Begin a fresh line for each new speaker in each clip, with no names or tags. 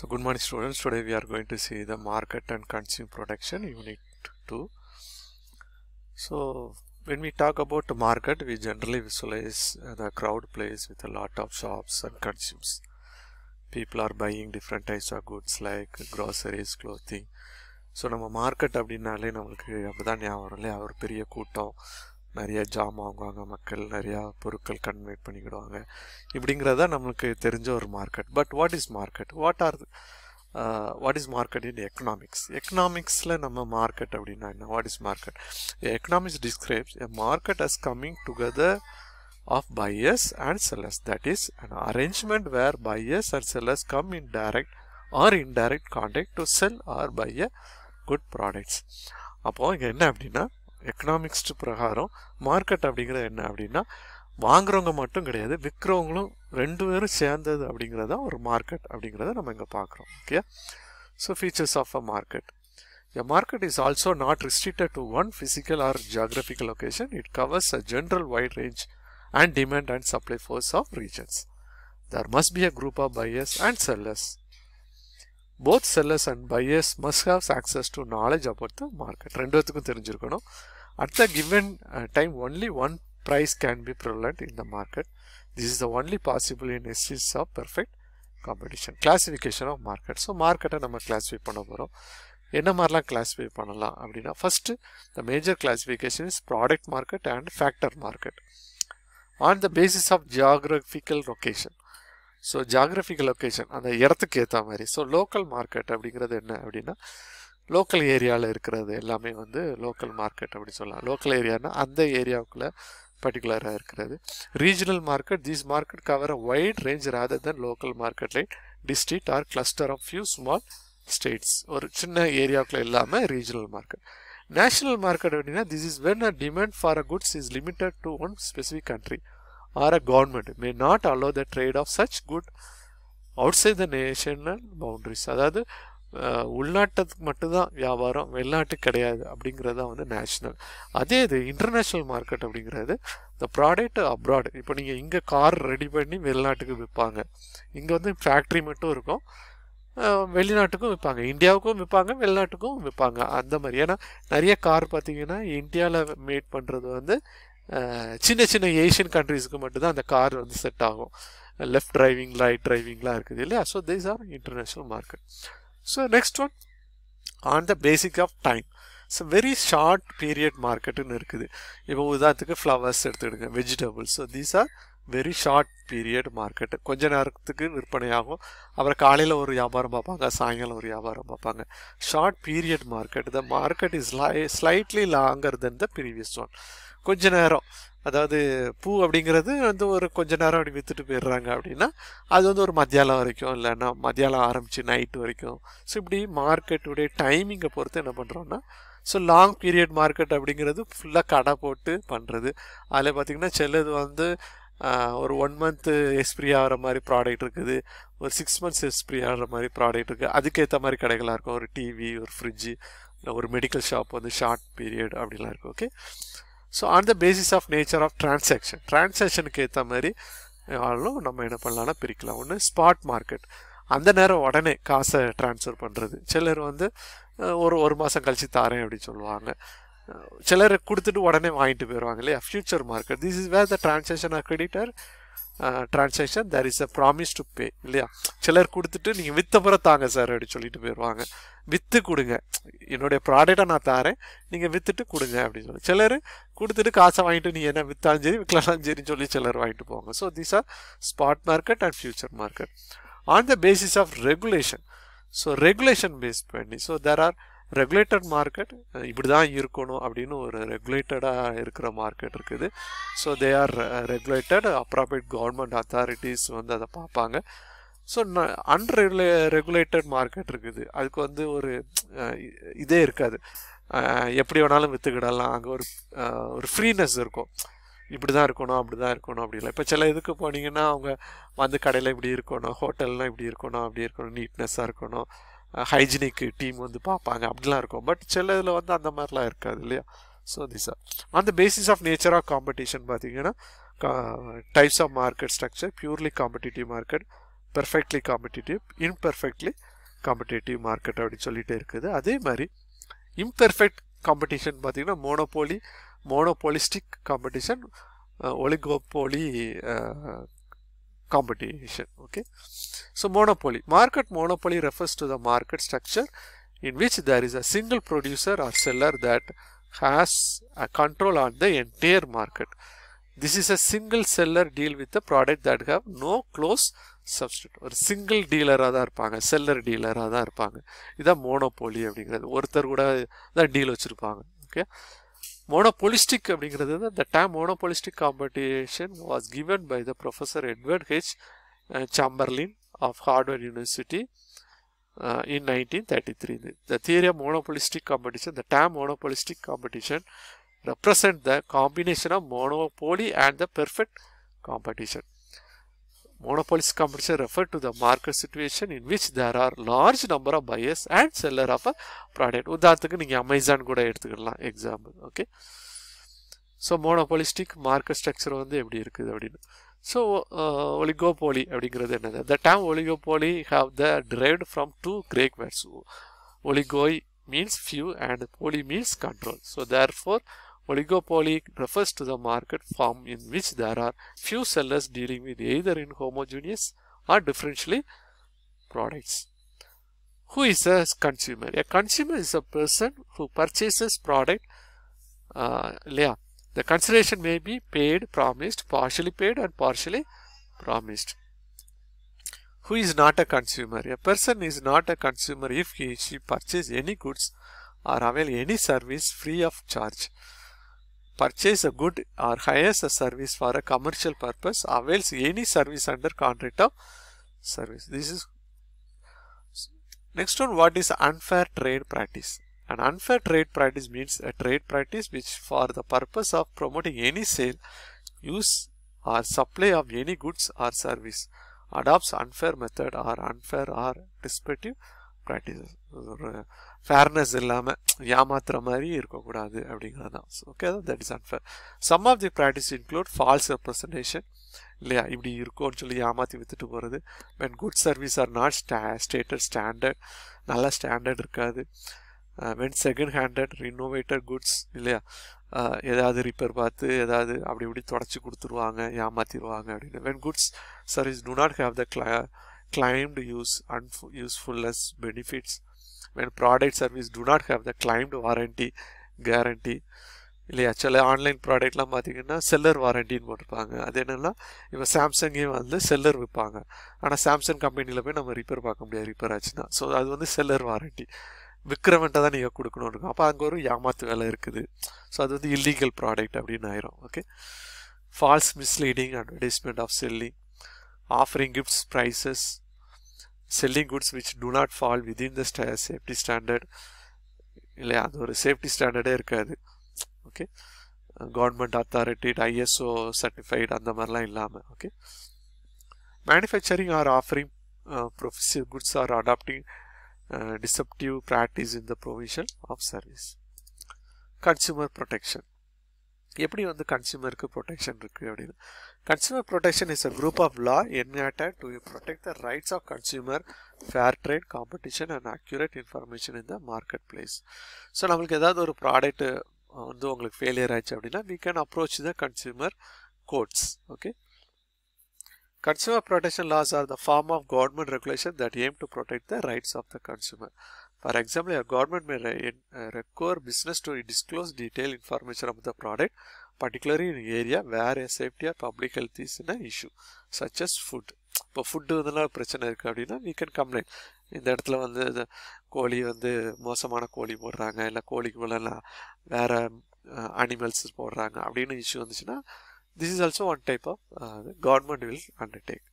So good morning students. Today we are going to see the market and consumer protection unit 2. So when we talk about the market, we generally visualize uh, the crowd place with a lot of shops and consumes. People are buying different types of goods like groceries, clothing. So நம்ம market அப்படின்னாலே நம்மளுக்கு அப்படிதான் ஞாபகம் வரும் இல்லையா ஒரு பெரிய கூட்டம் நிறைய ஜாம் வாங்குவாங்க மக்கள் நிறையா பொருட்கள் கன்வெர்ட் பண்ணிக்கிடுவாங்க. இப்படிங்கிறத நம்மளுக்கு தெரிஞ்ச ஒரு market but what is market what are what is market in economics எக்கனாமிக்ஸில் நம்ம மார்க்கெட் அப்படின்னா என்ன? What is market economics describes a market as coming together of buyers and sellers that is an arrangement where buyers and sellers come in direct or indirect contact to sell or buy a good products அப்போது இங்கே என்ன அப்படின்னா economics பிரகாரம் market அப்படிங்கிறது என்ன அப்படின்னா வாங்குறவங்க மட்டும் கிடையாது விற்கிறவங்களும் ரெண்டு பேரும் சேர்ந்தது அப்படிங்கிறதா ஒரு மார்க்கெட் அப்படிங்கிறத நம்ம இங்கே பார்க்குறோம் okay so features of a market A market is also not restricted to one physical or geographical location. It covers a general wide range and demand and supply force of regions. There must be a group of buyers and sellers. Both sellers and buyers must have access to knowledge about the market. ரெண்டு பேத்துக்கும் தெரிஞ்சிருக்கணும் at the given uh, time only one price can be prevalent in the market. This is the only possible in instance of perfect competition. Of market so மார்க்கெட்டை நம்ம classify பண்ண போகிறோம் என்ன மாதிரிலாம் classify பண்ணலாம் அப்படின்னா first the major classification is product market and factor market on the basis of geographical location so geographical location அந்த இடத்துக்கு ஏற்ற மாதிரி ஸோ லோக்கல் மார்க்கெட் அப்படிங்கிறது என்ன அப்படின்னா லோக்கல் ஏரியாவில் இருக்கிறது எல்லாமே வந்து லோக்கல் மார்க்கெட் அப்படி சொல்லலாம். லோக்கல் ஏரியானா அந்த ஏரியாவுக்குள்ளே பர்டிகுலராக இருக்கிறது. Regional market these market cover a wide range rather than local market light district or cluster of few small states ஒரு சின்ன ஏரியாவுக்குள்ள இல்லாமல் ரீஜனல் மார்க்கெட் நேஷனல் மார்க்கெட் அப்படின்னா this is when a demand for a goods is limited to one specific country or a government may not allow the trade of such good outside the national boundaries அதாவது உள்நாட்டுக்கு மட்டும்தான் வியாபாரம் வெளிநாட்டு கிடையாது அப்படிங்கிறது தான் வந்து நேஷ்னல் அதே இது இன்டர்நேஷ்னல் மார்க்கெட் அப்படிங்கிறது இந்த ப்ராடக்ட் அப்ராடு இப்போ நீங்கள் இங்கே கார் ரெடி பண்ணி வெளிநாட்டுக்கு விற்பாங்க. இங்கே வந்து ஃபேக்ட்ரி மட்டும் இருக்கும். வெளிநாட்டுக்கும் விற்பாங்க. இந்தியாவுக்கும் விற்பாங்க வெளிநாட்டுக்கும் விற்பாங்க. அந்த மாதிரி. ஏன்னா நிறைய கார் பார்த்தீங்கன்னா இந்தியாவில் மேட் பண்ணுறது வந்து சின்ன சின்ன ஏஷியன் கண்ட்ரீஸுக்கு மட்டும்தான் அந்த கார் வந்து செட் ஆகும். லெஃப்ட் டிரைவிங் ரைட் டிரைவிங்லாம் இருக்குது இல்லையா? So this are international market so next one on the basic of time so very short period மார்க்கெட்டுன்னு இருக்குது. இப்போ உதாரணத்துக்கு flowers எடுத்துக்கிடுங்க vegetables so these are very short period market கொஞ்ச நேரத்துக்கு விற்பனையாகும். அப்புறம் காலையில் ஒரு வியாபாரம் பார்ப்பாங்க சாயங்காலம் ஒரு வியாபாரம் பார்ப்பாங்க. Short period market the market is slightly longer then the previous one கொஞ்ச நேரம். அதாவது பூ அப்படிங்கிறது வந்து ஒரு கொஞ்ச நேரம் அப்படி விற்றுட்டு போயிடுறாங்க அப்படின்னா அது வந்து ஒரு மத்தியாலம் வரைக்கும் இல்லைன்னா மத்தியாலம் ஆரம்பித்து நைட்டு வரைக்கும். ஸோ இப்படி மார்க்கெட்டுடைய டைமிங்கை பொறுத்து என்ன பண்ணுறோன்னா ஸோ லாங் பீரியட் மார்க்கெட் அப்படிங்கிறது ஃபுல்லாக கடை போட்டு பண்ணுறது அதில் பார்த்திங்கன்னா சிலது வந்து ஒரு ஒன் மந்த்து எக்ஸ்பிரி ஆகிற மாதிரி ப்ராடக்ட் இருக்குது. ஒரு சிக்ஸ் மந்த்ஸ் எக்ஸ்பிரி ஆகிற மாதிரி ப்ராடக்ட் இருக்குது அதுக்கேற்ற மாதிரி கடைகளாக இருக்கும். ஒரு டிவி ஒரு ஃப்ரிட்ஜு ஒரு மெடிக்கல் ஷாப் வந்து ஷார்ட் பீரியட் அப்படிலாம் இருக்குது okay so on the basis of nature of transaction டிரான்சாக்ஷனுக்கு ஏற்ற மாதிரி ஆளும் நம்ம என்ன பண்ணலாம்னா பிரிக்கலாம். ஒன்று ஸ்பாட் மார்க்கெட் அந்த நேரம் உடனே காசை ட்ரான்ஸ்ஃபர் பண்ணுறது சிலர் வந்து ஒரு ஒரு மாதம் கழித்து தாரேன் அப்படின்னு சொல்லுவாங்க. சிலர் கொடுத்துட்டு உடனே வாங்கிட்டு போயிடுவாங்க இல்லையா? Future market this is where the transaction of creditor transaction there is a promise to pay இல்லையா? சிலர் கொடுத்துட்டு நீங்கள் வித்தப்புறம் தாங்க சார் அப்படின்னு சொல்லிட்டு போயிடுவாங்க விற்று கொடுங்க. என்னுடைய ப்ராடக்டை நான் தாரேன். நீங்கள் விற்றுட்டு கொடுங்க அப்படின்னு சொல்லி. சிலர் கொடுத்துட்டு காசை வாங்கிட்டு நீ என்ன விற்றாலும் சரி விற்கலாம் சரின்னு சொல்லி சிலர் வாங்கிட்டு போவாங்க. So these are spot market and future market on the basis of regulation so regulation base பண்ணி so there are regulated market இப்படி தான் இருக்கணும் அப்படின்னு ஒரு ரெகுலேட்டடாக இருக்கிற மார்க்கெட் இருக்குது. So they are regulated appropriate government authorities வந்து அதை பார்ப்பாங்க. ஸோ அன்ரெகுலே ரெகுலேட்டட் மார்க்கெட் இருக்குது. அதுக்கு வந்து ஒரு இதே இருக்காது. எப்படி வேணாலும் விற்றுக்கிடலாம் அங்கே ஒரு ஒரு ஃப்ரீனஸ் இருக்கும். இப்படி தான் இருக்கணும் அப்படி தான் இருக்கணும் அப்படி இல்லை. இப்போ சில இதுக்கு போனீங்கன்னா அவங்க வந்து கடையில் இப்படி இருக்கணும் ஹோட்டல்லாம் இப்படி இருக்கணும் அப்படி இருக்கணும் நீட்னஸாக இருக்கணும். ஹைஜினிக் டீம் வந்து பார்ப்பாங்க. அப்படிலாம் இருக்கும். பட் சில இதில் வந்து அந்த மாதிரிலாம் இருக்காது இல்லையா? ஸோ திஸ் ஆர் அந்த basis of nature of competition பார்த்தீங்கன்னா types of market structure purely competitive market perfectly competitive imperfectly competitive market அப்படின்னு சொல்லிட்டு இருக்குது. அதே மாதிரி இம்பெர்ஃபெக்ட் காம்படிஷன் பார்த்தீங்கன்னா monopoly monopolistic competition oligopoly competition okay so monopoly market monopoly refers to the market structure in which there is a single producer or seller that has a control on the entire market this is a single seller deal with the product that have no close substitute ஒரு single டீலராக தான் இருப்பாங்க seller டீலராக தான் இருப்பாங்க இதான் monopoly அப்படிங்கிறது ஒருத்தர் கூட தான் டீல் வச்சுருப்பாங்க ஓகே monopolistic அப்படிங்கிறது the term monopolistic competition was given by the professor Edward H. Uh, Chamberlain of Harvard University uh, in 1933. The, the theory of monopolistic competition, the term monopolistic competition represent the combination of monopoly and the perfect competition. Monopolistic competition refer to the market situation in which there are large number of buyers and seller of a product. உதாரணத்துக்கு நீங்கள் Amazon கூட எடுத்துக்கலாம் example okay so monopolistic market structure வந்து எப்படி இருக்குது அப்படின்னு? So oligopoly uh, அப்படிங்கிறது என்னது? The term oligopoly have the derived from two Greek words oligoi means few and poly means control so therefore Oligopoly refers to the market form in which there are few sellers dealing with either in homogeneous or differentially products. Who is a consumer? A consumer is a person who purchases product. Uh, yeah, the consideration may be paid, promised, partially paid, and partially promised. Who is not a consumer? A person is not a consumer if he she purchase any goods or avail any service free of charge purchase a good or hires a service for a commercial purpose avails any service under contract of service. This is next one what is unfair trade practice? An unfair trade practice means a trade practice which for the purpose of promoting any sale use or supply of any goods or service adopts unfair method or unfair or disruptive practices fairness இல்லாமல் ஏமாத்துற மாதிரி இருக்கக்கூடாது அப்படிங்கிறது தான் okay that is unfair some of the practice include false representation இல்லையா? இப்படி இருக்கும்னு சொல்லி ஏமாற்றி விற்றுட்டு போகிறது when good service are not sta stated standard நல்ல ஸ்டாண்டர்ட் இருக்காது. When second handed renovated goods இல்லையா? Uh, ஏதாவது ரிப்பேர் பார்த்து ஏதாவது அப்படி இப்படி தொடச்சி கொடுத்துருவாங்க ஏமாற்றிடுவாங்க அப்படின்னு. When goods service do not have the cla use அன்ஃபு usefulness benefits when product service do not have the claimed warranty guarantee இல்லையா? சில ஆன்லைன் ப்ராடக்ட்லாம் பார்த்தீங்கன்னா செல்லர் வாரண்டின்னு போட்டிருப்பாங்க. அது என்னென்னா இப்போ சாம்சங்கே வந்து செல்லர் விற்பாங்க ஆனால் சாம்சங் கம்பெனியில் போய் நம்ம ரிப்பேர் பார்க்க முடியாது. ரிப்பேர் ஆச்சுன்னா. ஸோ அது வந்து செல்லர் வாரண்டி விற்கிறவன்ட்ட தான் நீங்கள் கொடுக்கணும் இருக்கும். அப்போ அங்கே ஒரு ஏமாத்து வேலை இருக்குது. ஸோ அது வந்து இல்லீகல் ப்ராடக்ட் அப்படின்னு ஆயிரும். Okay false misleading advertisement of selling offering gifts prizes selling goods which do not fall within the safety standard. இல்லையா? அது ஒரு சேஃப்டி ஸ்டாண்டர்டே இருக்காது. Okay government authority ISO certified அந்த மாதிரிலாம் இல்லாமல் okay manufacturing or offering profusive goods or adopting deceptive practice in the provision of service consumer protection எப்படி வந்து கன்சியூமருக்கு ப்ரொடெக்ஷன் இருக்குது அப்படின்னு? Consumer protection is a group of law enacted to protect the rights of consumer fair trade competition and accurate information in the market place so நம்மளுக்கு ஏதாவது ஒரு product வந்து உங்களுக்கு ஃபெயிலியர் ஆயிடுச்சு அப்படின்னா we can approach the consumer courts okay Consumer protection laws are the form of government regulation that aim to protect the rights of the consumer. For example, a government may re require business to disclose detailed information of the product, particularly in area where a safety or public health is an issue, such as food. இப்போ food இதெல்லாம் பிரச்சனை இருக்குது அப்படின்னா we can complaint இந்த இடத்துல வந்து கோழி வந்து மோசமான கோழி போடுறாங்க இல்லை கோழிக்கு போல வேறு அனிமல்ஸ் போடுறாங்க அப்படின்னு இஷ்யூ வந்துச்சுன்னா this is also one type of government will undertake.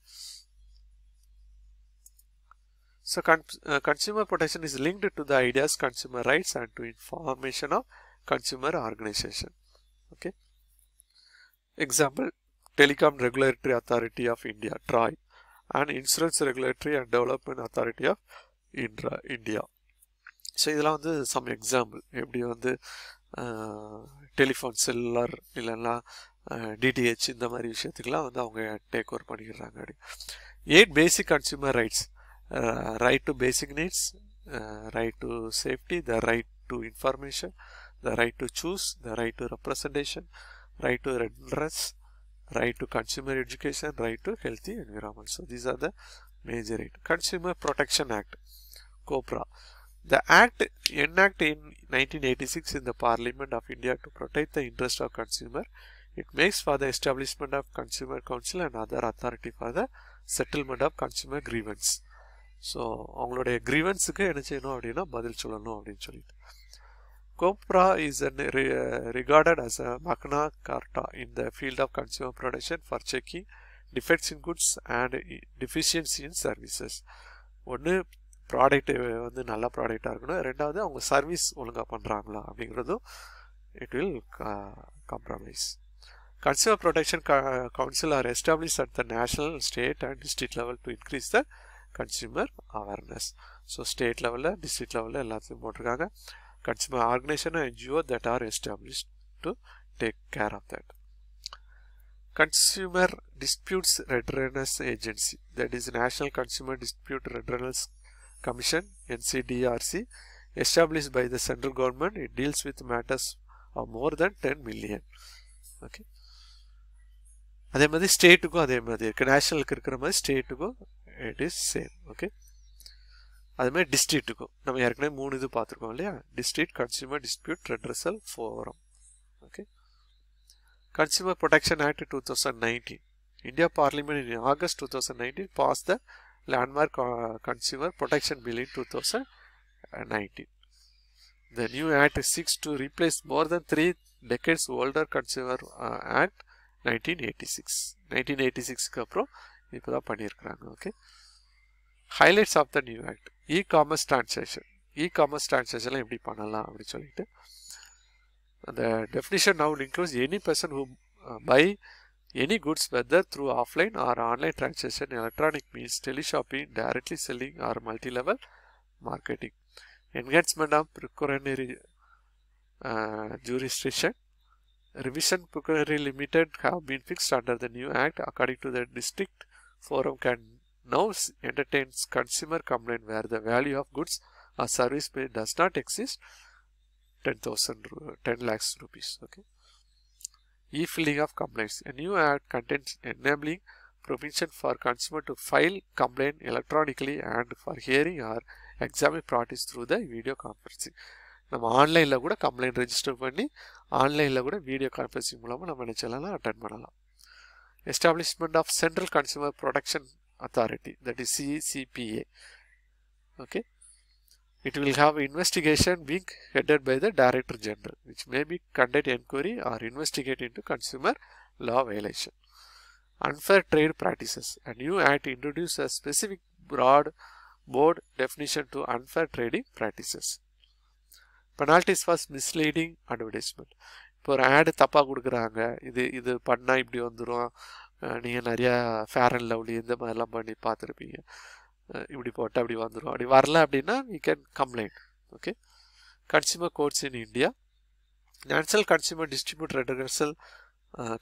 So con uh, consumer protection is linked to the ideas consumer rights and to information of consumer organization. Okay. Example, Telecom Regulatory Authority of India, TRAI, and Insurance Regulatory and Development Authority of Indra, India. So இதெல்லாம் வந்து some example எப்படி வந்து telephone seller இல்லைன்னா DTH இந்த மாதிரி விஷயத்துக்கெல்லாம் வந்து அவங்க டேக் ஓவர் பண்ணிக்கிறாங்க அப்படி eight basic consumer rights right to basic needs, uh, right to safety, the right to information, the right to choose, the right to representation, right to redress, right to consumer education, right to healthy environment. So these are the major right. Consumer Protection Act, COPRA. The act enacted in 1986 in the Parliament of India to protect the interest of consumer. It makes for the establishment of Consumer Council and other authority for the settlement of consumer grievance. So அவங்களுடைய கிரீவன்ஸுக்கு என்ன செய்யணும் அப்படின்னா பதில் சொல்லணும் அப்படின்னு சொல்லிட்டு. COPRA is an recorded as a Magna Carta in the field of consumer protection for checking defects in goods and deficiency in services ஒன்று ப்ராடக்ட் வந்து நல்ல ப்ராடக்டாக இருக்கணும். ரெண்டாவது அவங்க சர்வீஸ் ஒழுங்காக பண்ணுறாங்களா அப்படிங்கிறதும் it will compromise consumer protection council are establish at the national state and district level to increase the consumer awareness so state லெவலில் டிஸ்ட்ரிக்ட் லெவலில் எல்லாத்தையும் போட்டிருக்காங்க consumer organization and NGO that are established to take care of that. Consumer Disputes Redress Agency that is National Consumer Dispute Redress Commission NCDRC established by the central government it deals with matters of more than 10 million okay அதே மாதிரி ஸ்டேட்டுக்கும் அதே மாதிரி இருக்கு நேஷனலுக்கு இருக்கிற மாதிரி ஸ்டேட்டுக்கும் it is same okay அது மாதிரி டிஸ்ட்ரிக்ட்டுக்கும் நம்ம ஏற்கனவே மூணு இது பார்த்துருக்கோம் இல்லையா? District consumer dispute redressal forum okay consumer protection act two thousand nineteen India parliament in August two thousand nineteen pass the landmark consumer protection bill in two thousand nineteen The new act seeks to replace more than three decades older Consumer uh, Act 1986. 1986க்கு அப்புறம் இப்போ தான் பண்ணியிருக்கிறாங்க okay highlights of the new act e commerce transaction e commerce டிரான்சாக்ஷன்லாம் எப்படி பண்ணலாம் அப்படின்னு சொல்லிட்டு அந்த definition now includes any person who buy any goods whether through offline or online transaction electronic means teleshopping directly selling or multi level marketing enhancement of precautionary uh, jurisdiction. Revision precautionary limited have been fixed under the new act. According to the district forum can now entertain consumer complaint where the value of goods or service paid does not exist 10,000 10 lakhs rupees. Okay. E-filling of complaints. A new act contains enabling provision for consumer to file complaint electronically and for hearing or examine practice through the video conferencing நம்ம ஆன்லைனில் கூட complaint register பண்ணி ஆன்லைனில் கூட video conferencing மூலமாக நம்ம நினச்சலாம் attend பண்ணலாம் establishment of Central Consumer Protection Authority that is CCPA. Okay. It will have investigation being headed by the Director General which may be conduct inquiry or investigate into consumer law violation. Unfair trade practices and new act introduce a specific broad board definition to unfair trading practices. Penalties for misleading advertisement. இப்போ ஒரு ஆடு தப்பாக கொடுக்குறாங்க. இது இது பண்ணால் இப்படி வந்துடும் நீங்கள் நிறையா ஃபேர் அண்ட் லவ்லி இந்த மாதிரிலாம் பண்ணி பார்த்துருப்பீங்க. இப்படி போட்டால் அப்படி வந்துடும் அப்படி வரல அப்படின்னா you can complaint okay consumer courts in India national consumer distribute redressal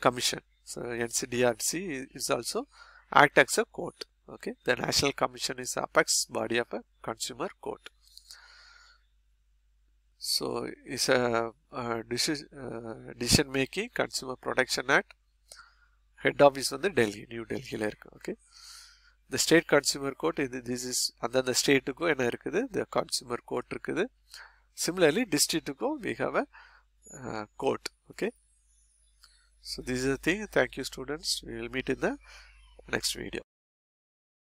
commission so NCDRC is also act acts a court Okay, the National Commission is apex body of a consumer court. So it's a, uh, decision, uh, decision making Consumer Protection Act. Head office வந்து Delhi new டெல்லியில் இருக்கு okay இந்த state consumer court இது this is அந்தந்த ஸ்டேட்டுக்கும் என்ன இருக்குது இந்த consumer court இருக்குது similarly டிஸ்ட்ரிக்ட்டுக்கும் we have a court okay So this is the thing. Thank you students. We will meet in the next video.